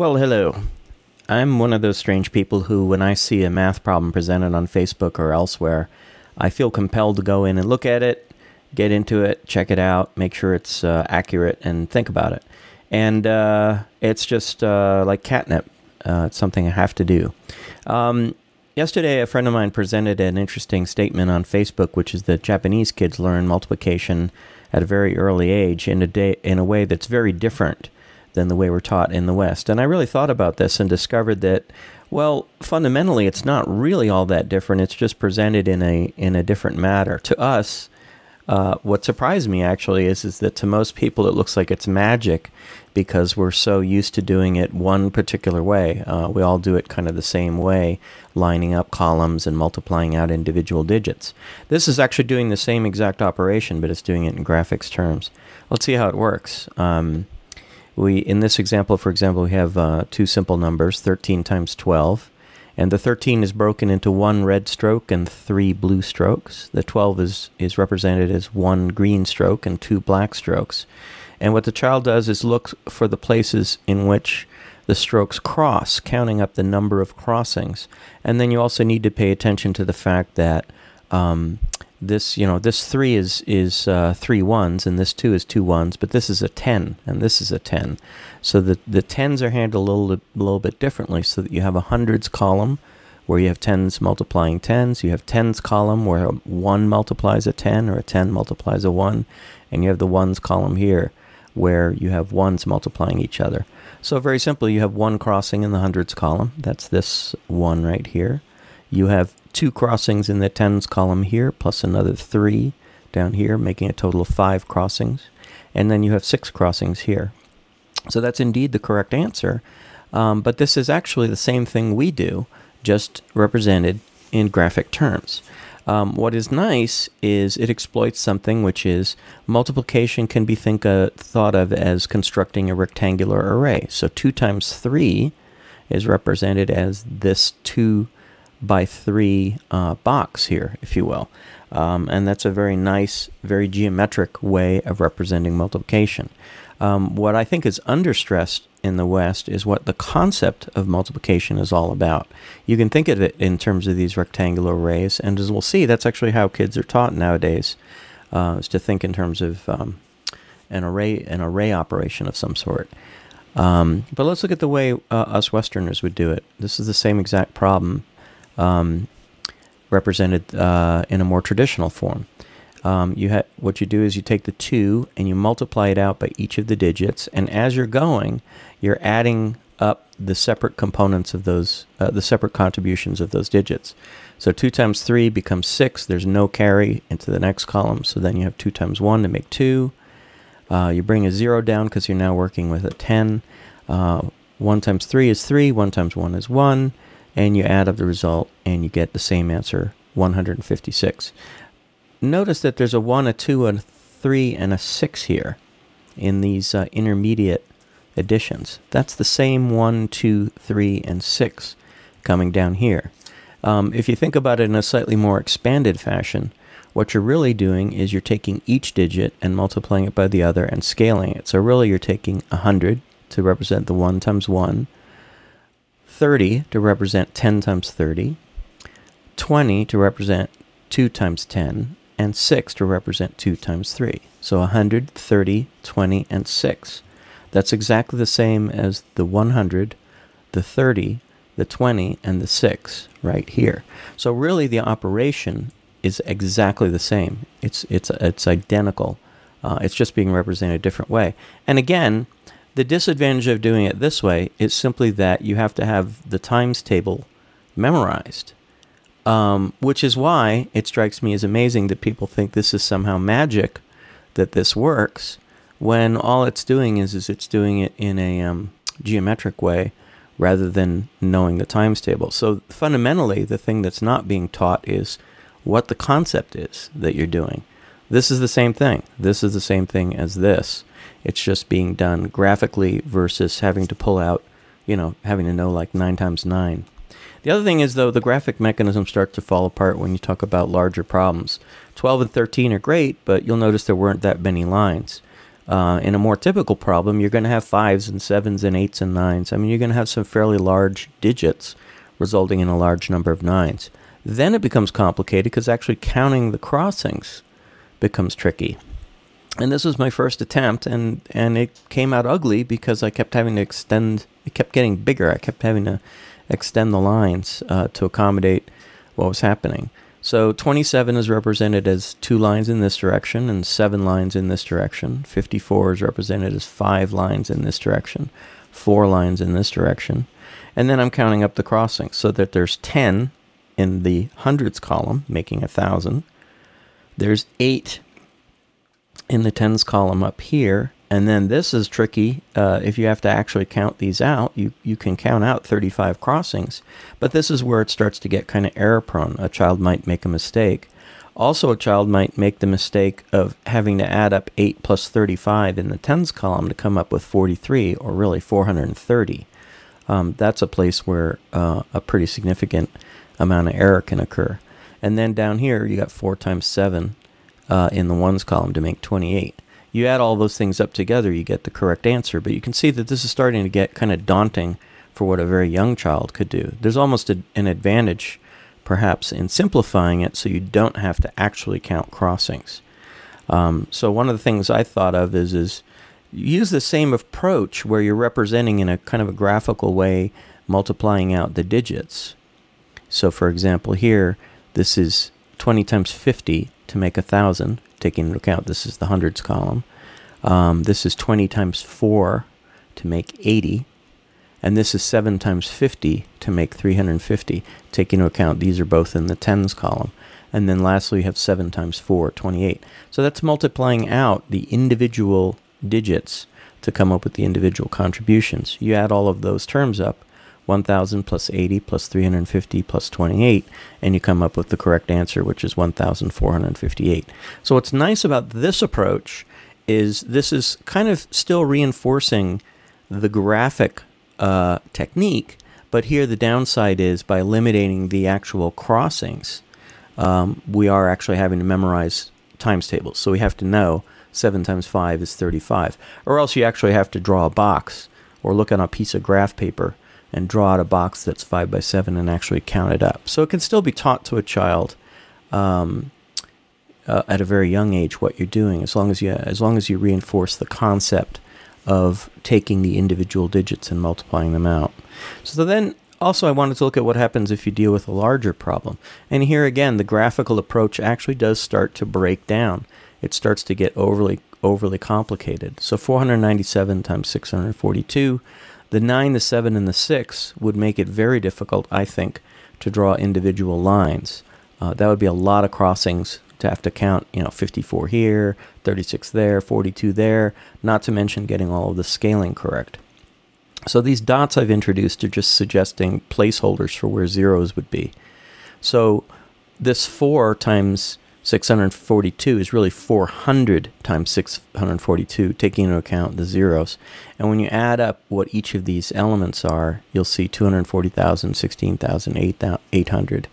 Well, hello. I'm one of those strange people who, when I see a math problem presented on Facebook or elsewhere, I feel compelled to go in and look at it, get into it, check it out, make sure it's uh, accurate, and think about it. And uh, it's just uh, like catnip. Uh, it's something I have to do. Um, yesterday, a friend of mine presented an interesting statement on Facebook, which is that Japanese kids learn multiplication at a very early age in a day in a way that's very different than the way we're taught in the West. And I really thought about this and discovered that, well, fundamentally, it's not really all that different. It's just presented in a in a different matter. To us, uh, what surprised me actually is is that to most people it looks like it's magic because we're so used to doing it one particular way. Uh, we all do it kind of the same way, lining up columns and multiplying out individual digits. This is actually doing the same exact operation, but it's doing it in graphics terms. Let's see how it works. Um, we in this example, for example, we have uh, two simple numbers, 13 times 12. And the 13 is broken into one red stroke and three blue strokes. The 12 is, is represented as one green stroke and two black strokes. And what the child does is look for the places in which the strokes cross, counting up the number of crossings. And then you also need to pay attention to the fact that um, this you know this three is is uh, three ones and this two is two ones but this is a ten and this is a ten. So the the tens are handled a little, a little bit differently so that you have a hundreds column where you have tens multiplying tens you have tens column where one multiplies a ten or a ten multiplies a one and you have the ones column here where you have ones multiplying each other. So very simply you have one crossing in the hundreds column. That's this one right here you have two crossings in the tens column here, plus another three down here, making a total of five crossings. And then you have six crossings here. So that's indeed the correct answer. Um, but this is actually the same thing we do, just represented in graphic terms. Um, what is nice is it exploits something which is multiplication can be think, uh, thought of as constructing a rectangular array. So 2 times 3 is represented as this 2 by three uh, box here, if you will. Um, and that's a very nice, very geometric way of representing multiplication. Um, what I think is understressed in the West is what the concept of multiplication is all about. You can think of it in terms of these rectangular arrays, and as we'll see, that's actually how kids are taught nowadays, uh, is to think in terms of um, an array, an array operation of some sort. Um, but let's look at the way uh, us Westerners would do it. This is the same exact problem um, represented uh, in a more traditional form. Um, you ha- what you do is you take the two and you multiply it out by each of the digits, and as you're going, you're adding up the separate components of those, uh, the separate contributions of those digits. So 2 times 3 becomes 6. There's no carry into the next column. So then you have 2 times 1 to make 2. Uh, you bring a 0 down because you're now working with a 10. Uh, 1 times 3 is 3. 1 times 1 is 1 and you add up the result and you get the same answer 156. Notice that there's a 1, a 2, a 3, and a 6 here in these uh, intermediate additions. That's the same 1, 2, 3, and 6 coming down here. Um, if you think about it in a slightly more expanded fashion, what you're really doing is you're taking each digit and multiplying it by the other and scaling it. So really you're taking 100 to represent the 1 times 1, 30 to represent 10 times 30, 20 to represent 2 times 10, and 6 to represent 2 times 3. So 100, 30, 20, and 6. That's exactly the same as the 100, the 30, the 20, and the 6 right here. So really the operation is exactly the same. It's, it's, it's identical. Uh, it's just being represented a different way. And again, the disadvantage of doing it this way is simply that you have to have the times table memorized, um, which is why it strikes me as amazing that people think this is somehow magic, that this works, when all it's doing is, is it's doing it in a um, geometric way rather than knowing the times table. So fundamentally, the thing that's not being taught is what the concept is that you're doing. This is the same thing. This is the same thing as this. It's just being done graphically versus having to pull out, you know, having to know like 9 times 9. The other thing is, though, the graphic mechanisms start to fall apart when you talk about larger problems. 12 and 13 are great, but you'll notice there weren't that many lines. Uh, in a more typical problem, you're going to have fives and sevens and eights and nines. I mean, you're going to have some fairly large digits resulting in a large number of nines. Then it becomes complicated because actually counting the crossings becomes tricky. And this was my first attempt, and, and it came out ugly because I kept having to extend, it kept getting bigger. I kept having to extend the lines uh, to accommodate what was happening. So 27 is represented as two lines in this direction and seven lines in this direction. 54 is represented as five lines in this direction, four lines in this direction. And then I'm counting up the crossings so that there's 10 in the hundreds column, making a thousand. There's eight in the tens column up here. And then this is tricky. Uh, if you have to actually count these out, you, you can count out 35 crossings. But this is where it starts to get kind of error prone. A child might make a mistake. Also, a child might make the mistake of having to add up 8 plus 35 in the tens column to come up with 43, or really 430. Um, that's a place where uh, a pretty significant amount of error can occur. And then down here, you got 4 times 7 uh, in the ones column to make 28. You add all those things up together, you get the correct answer. But you can see that this is starting to get kind of daunting for what a very young child could do. There's almost a, an advantage, perhaps, in simplifying it so you don't have to actually count crossings. Um, so one of the things I thought of is is use the same approach where you're representing in a kind of a graphical way, multiplying out the digits. So for example, here, this is 20 times 50 to make a thousand, taking into account this is the hundreds column. Um, this is 20 times 4 to make 80. And this is 7 times 50 to make 350, taking into account these are both in the tens column. And then lastly, you have 7 times 4, 28. So that's multiplying out the individual digits to come up with the individual contributions. You add all of those terms up, 1000 plus 80 plus 350 plus 28, and you come up with the correct answer, which is 1458. So, what's nice about this approach is this is kind of still reinforcing the graphic uh, technique, but here the downside is by eliminating the actual crossings, um, we are actually having to memorize times tables. So, we have to know 7 times 5 is 35, or else you actually have to draw a box or look on a piece of graph paper and draw out a box that's 5 by 7 and actually count it up. So it can still be taught to a child um, uh, at a very young age what you're doing as long as you as long as you reinforce the concept of taking the individual digits and multiplying them out. So then also I wanted to look at what happens if you deal with a larger problem. And here again the graphical approach actually does start to break down. It starts to get overly overly complicated. So 497 times 642 the 9, the 7, and the 6 would make it very difficult, I think, to draw individual lines. Uh, that would be a lot of crossings to have to count, you know, 54 here, 36 there, 42 there, not to mention getting all of the scaling correct. So these dots I've introduced are just suggesting placeholders for where zeros would be. So this 4 times 642 is really 400 times 642, taking into account the zeros. And when you add up what each of these elements are, you'll see 240,000, 16,000, 800.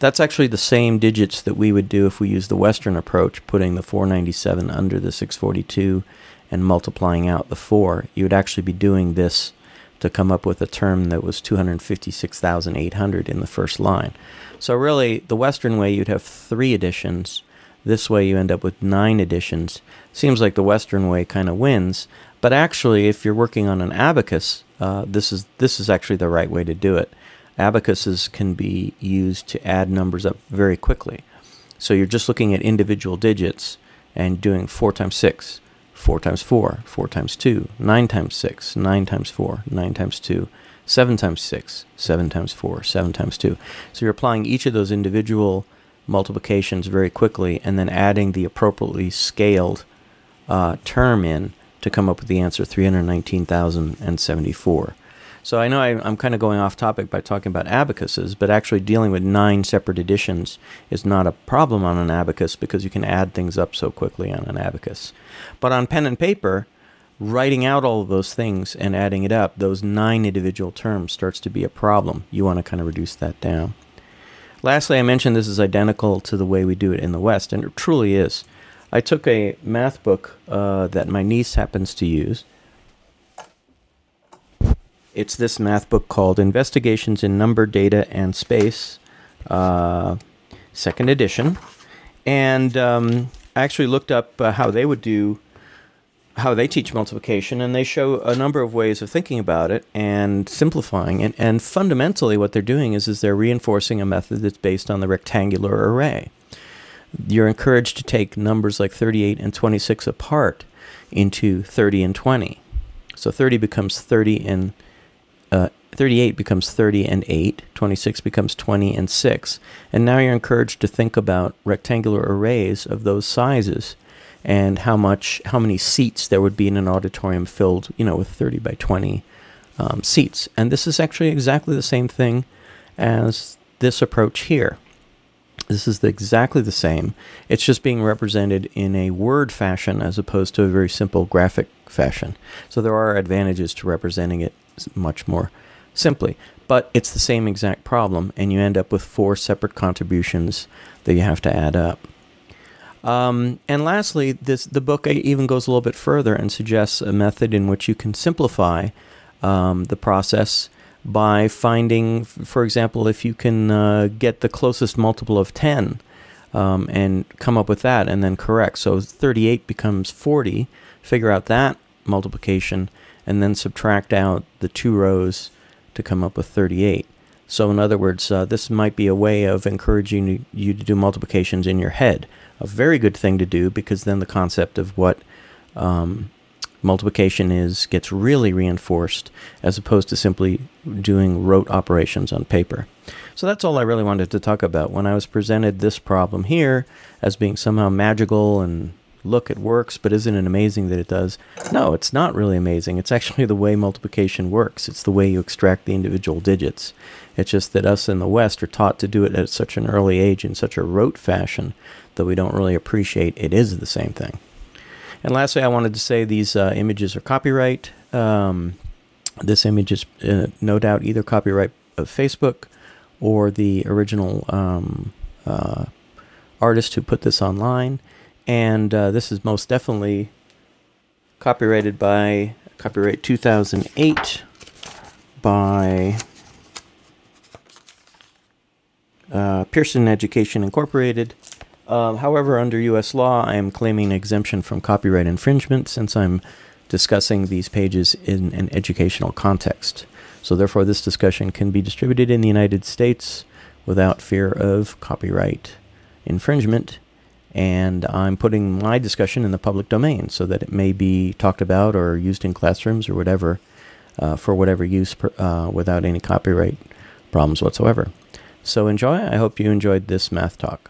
That's actually the same digits that we would do if we use the Western approach, putting the 497 under the 642 and multiplying out the 4. You would actually be doing this to come up with a term that was 256,800 in the first line. So really, the Western way you'd have three additions. This way you end up with nine additions. Seems like the Western way kind of wins, but actually, if you're working on an abacus, uh, this is this is actually the right way to do it. Abacuses can be used to add numbers up very quickly. So you're just looking at individual digits and doing four times six, 4 times 4, 4 times 2, 9 times 6, 9 times 4, 9 times 2, 7 times 6, 7 times 4, 7 times 2. So you're applying each of those individual multiplications very quickly and then adding the appropriately scaled uh, term in to come up with the answer 319,074. So I know I, am kind of going off topic by talking about abacuses, but actually dealing with nine separate additions is not a problem on an abacus because you can add things up so quickly on an abacus. But on pen and paper, writing out all of those things and adding it up, those nine individual terms starts to be a problem. You want to kind of reduce that down. Lastly, I mentioned this is identical to the way we do it in the West, and it truly is. I took a math book uh, that my niece happens to use. It's this math book called Investigations in Number, Data, and Space, uh, second edition. And um, I actually looked up uh, how they would do how they teach multiplication, and they show a number of ways of thinking about it and simplifying it. And fundamentally, what they're doing is, is they're reinforcing a method that's based on the rectangular array. You're encouraged to take numbers like 38 and 26 apart into 30 and 20. So 30 becomes 30 and uh, 38 becomes 30 and 8, 26 becomes 20 and 6. And now you're encouraged to think about rectangular arrays of those sizes and how much how many seats there would be in an auditorium filled, you know, with 30 by 20 um, seats. And this is actually exactly the same thing as this approach here. This is the, exactly the same. It's just being represented in a word fashion as opposed to a very simple graphic fashion. So there are advantages to representing it much more simply. But it's the same exact problem, and you end up with four separate contributions that you have to add up. Um, and lastly, this the book even goes a little bit further and suggests a method in which you can simplify um, the process by finding, for example, if you can uh, get the closest multiple of 10 um, and come up with that and then correct. So 38 becomes 40, figure out that multiplication, and then subtract out the two rows to come up with 38. So, in other words, uh, this might be a way of encouraging you to do multiplications in your head a very good thing to do because then the concept of what um, multiplication is gets really reinforced as opposed to simply doing rote operations on paper. So that's all I really wanted to talk about. When I was presented this problem here as being somehow magical and look, it works, but isn't it amazing that it does? No, it's not really amazing. It's actually the way multiplication works. It's the way you extract the individual digits. It's just that us in the West are taught to do it at such an early age in such a rote fashion that we don't really appreciate it is the same thing. And lastly, I wanted to say these uh, images are copyright. Um, this image is uh, no doubt either copyright of Facebook or the original um, uh, artist who put this online. And uh, this is most definitely copyrighted by copyright 2008 by uh, Pearson Education Incorporated. Um, however, under U.S. law, I am claiming exemption from copyright infringement since I'm discussing these pages in an educational context. So, therefore, this discussion can be distributed in the United States without fear of copyright infringement. And I'm putting my discussion in the public domain so that it may be talked about or used in classrooms or whatever uh, for whatever use per, uh, without any copyright problems whatsoever. So, enjoy. I hope you enjoyed this math talk.